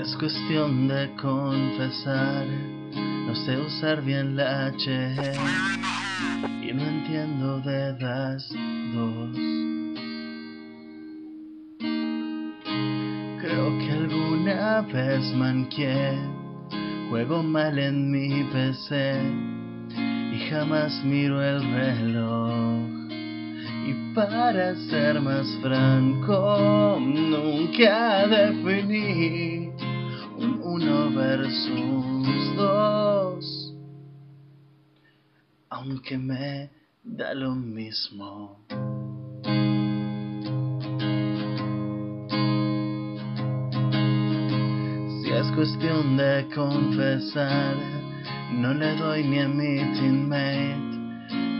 es cuestión de confesar, no sé usar bien la H y no entiendo de las dos. Creo que alguna vez manqué, juego mal en mi PC y jamás miro el reloj. Y para ser más franco, nunca definí dos, aunque me da lo mismo. Si es cuestión de confesar, no le doy ni a mi teammate,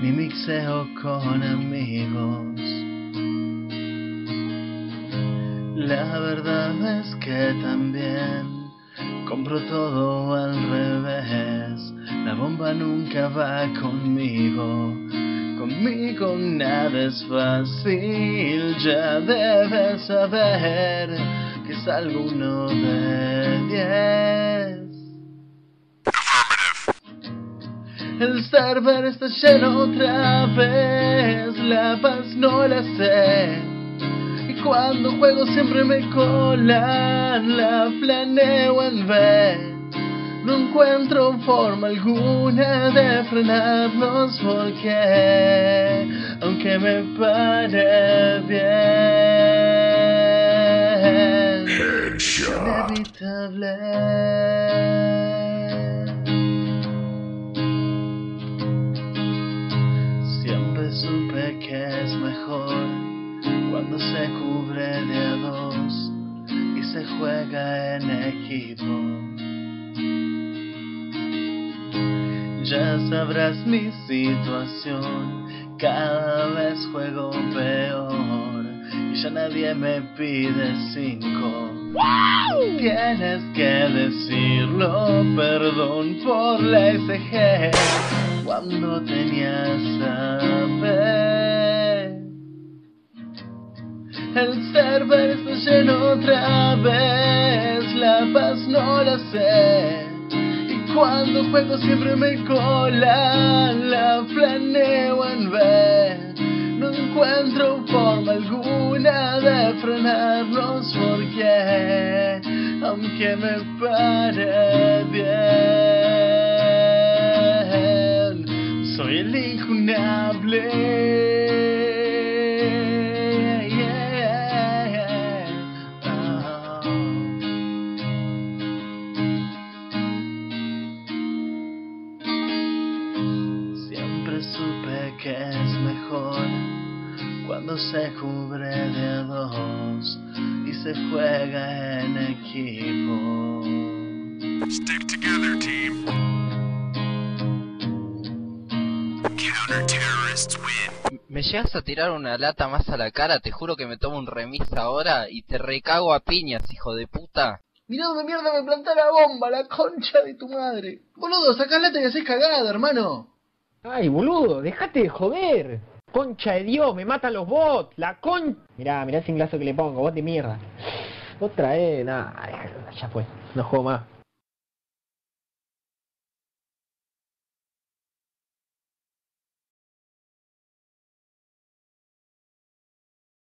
ni mixeo con amigos. La verdad es que también compro todo al revés. La bomba nunca va conmigo. Conmigo nada es fácil, ya debes saber que es alguno de diez. El server está lleno otra vez, la paz no la sé. Cuando juego siempre me colan, la planeo en B. No encuentro forma alguna de frenarnos porque, aunque me pare bien, es inevitable. Supe que es mejor cuando se cubre de a dos y se juega en equipo. Ya sabrás mi situación, cada vez juego peor y ya nadie me pide cinco. Tienes que decirlo, perdón por la SG, cuando tenías saber. El server está lleno otra vez, la paz no la sé. Y cuando juego siempre me cola, la planeo en B. No encuentro forma alguna de frenarnos porque, aunque me pare bien, soy el injunable. Cuando se cubre de dos y se juega en equipo. Stick together, team. Counter terrorists win. Me llegas a tirar una lata más a la cara, te juro que me tomo un remis ahora y te recago a piñas, hijo de puta. Mirá dónde mierda me plantó la bomba, la concha de tu madre. Boludo, sacá lata y haces cagada, hermano. Ay, boludo, dejate de joder. Concha de Dios, me matan los bots, la con... Mirá, mirá el singlazo que le pongo, bot de mierda. Otra vez, nada, ya fue, no juego más.